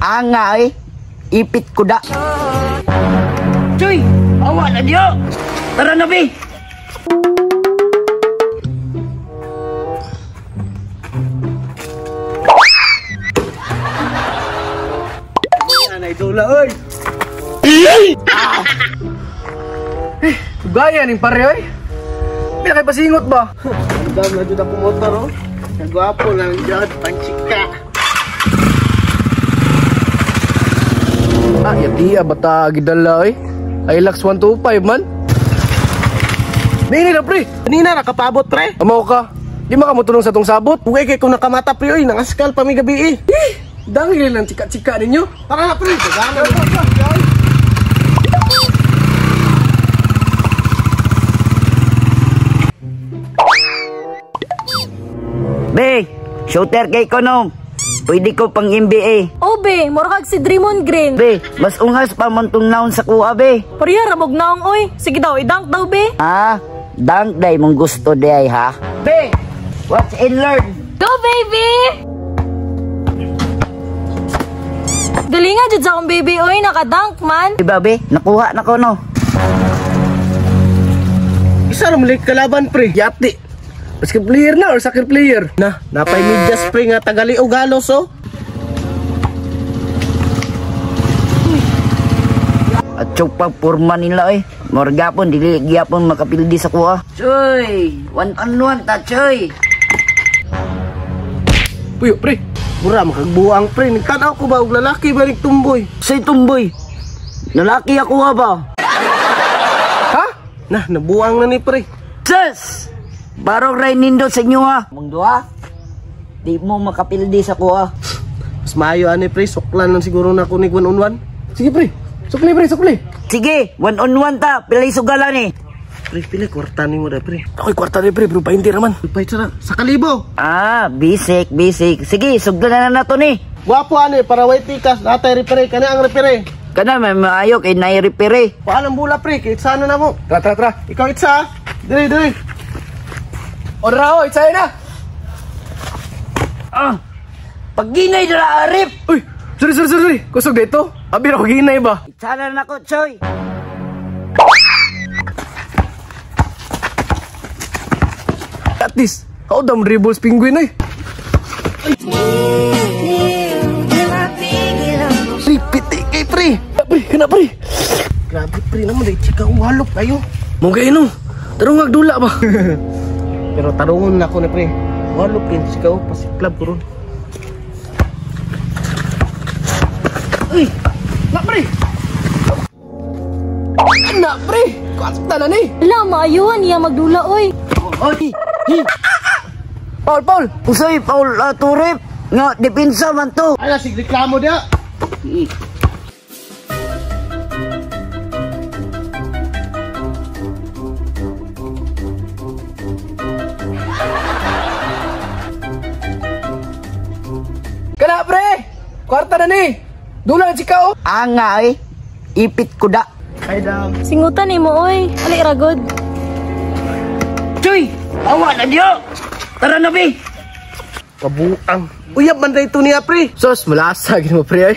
Anga eh. Ipit kuda. Choy, awa na diyo. Tara na, be. Nanay tula, oy. Gaya ning pare oy. Pila kay pasingot ba? Dami na dito ang motor, oh. Ang gwapo lang dyan, panchika. Ah, yati bata gidala oy. Hilux 125 man. Nini na pre. Kanina, nakapabot, pre. Amo ka. Di makamutulong sa tong sabot. Ugay kay kung nakamata, pre, oy. Nangaskal pa may gabi, eh. Eh, dangil lang chika-chika ninyo. Tara na, pre. Tagana. Be, shooter kay ko no. Pwede ko pang MBA. Obe, murag si Draymond Green. Be, mas unghas pa man tong naon sa kuha, be. Pariya, ramog naong oy. Sige daw, idunk daw be. Ah, dank day mong gusto day ha. Be, watch and learn. Go baby! Dali nga jud sa akong baby oy, nakadunk man. Diba, be? Nakuha na ko, no? Isa na malik kalaban, pre. Yati. Basket player na or soccer player? Na, napay medyas, pre, nga tagali o galos, oh. At yung pagpurma nila, eh. Morgapon, dili gyapon makapildi sa kuha. Choy, one on one ta, choy. Puyo, pre. Mura, makagbuang, pre. Nagtanaw ko ba, og lalaki ba tumboy? Say tumboy. Lalaki ako ha ba? Ha? Na, nabuang na ni, pre. Sus! Barong ray nindo sa inyo ha. Mong duha. Di mo makapildi sa kuha. Mas maayo, ani, pre. Suklan lang siguro na kunig one on one. Sige, pre. Sukli, pre, sukli. Sige, one on one ta. Pilay sugalan eh. Pre, pila, kwarta ni mo da, pre. Ako'y kwarta rin, pre. Bro, pahinti naman. Pay sa, sa kalibo. Ah, basic, basic. Sige, sugdan na na to ni. Gwapo, ani, para white tikas. Natay repere, kani ang repere. Kana may maayo kay nairipire. Paalam bula, pre. Kaya sana na mo. Tara, tara, tara. Ikaw itsa, ha? Dili, dili. Ora, oy, sa'yo na. Ah, pagginay dala arip. Uy, sorry, sorry, sorry. Kusog dito. Abi, ako ginay ba? Sana na ko, choy. At least, ako dam dribbles penguin eh. Pre, piti kay pre. Pre, kana pre. Grabe, pre, naman. Dahil chika, walop kayo. Mungkin ino. Tarong agdula ba? Pero tarungon na ako na, pre. Walop yun. Sikaw, pasiklab ko ron. Uy, na pre. Na pre. Kasta na ni. Ala, maayuhan niya magdula oy. Oy, hi. Paul, Paul. Usoy, Paul, uh, turip. Nga, depensa man to. Ala, sig reklamo dia. Kana Kwarta na ni. Dula na chika oh. Anga eh. Ipit kuda. Ay, dang. Singutan ni mo oy. Ali ragod. Choy, awa na diyo. Tara na, be. Kabuang. Uyab man ito niya, pre. Sos, malasa gini mo pre ay.